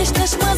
Estas manos